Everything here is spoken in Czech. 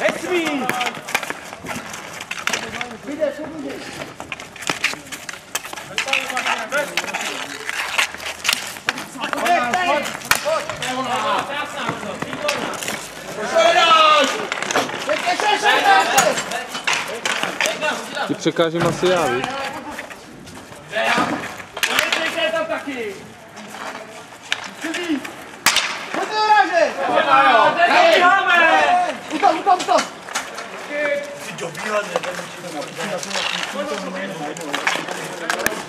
Hezký! Ti překážím asi já, víš? Pojďte tam taky! Utom, utom, utom! Jdeme, čtyřko, Mike.